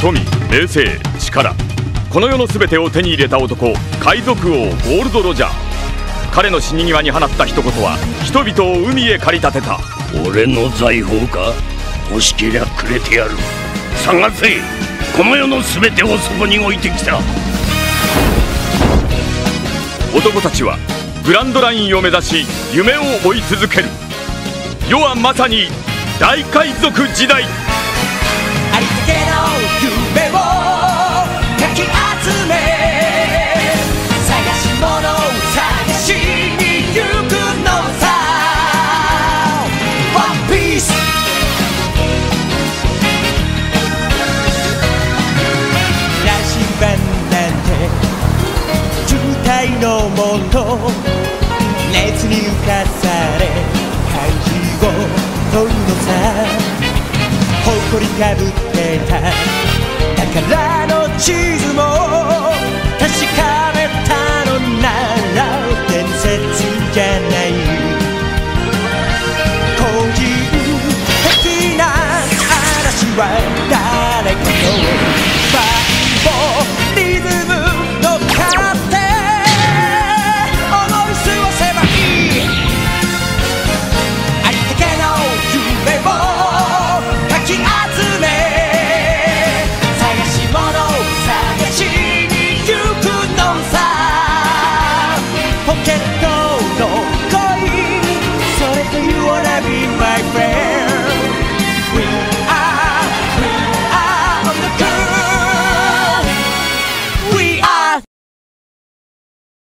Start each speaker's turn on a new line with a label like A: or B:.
A: 富名声力。この世の全てを手に入れた男海賊王ゴールド・ロジャー。彼の死に際に放った一言は人々を海へ駆り立てた。
B: 俺の財宝か？欲しけりゃくれてやる。探せ！この世の全てをそこに置いてきた。
A: 男たちはグランドラインを目指し夢を追い続ける。世はまさに大海賊時代
C: もと熱に浮かされ漢字を取るのさ。誇りかぶってた。宝の地図も確かめたのなら伝説じゃない。個人的な嵐は誰かの get the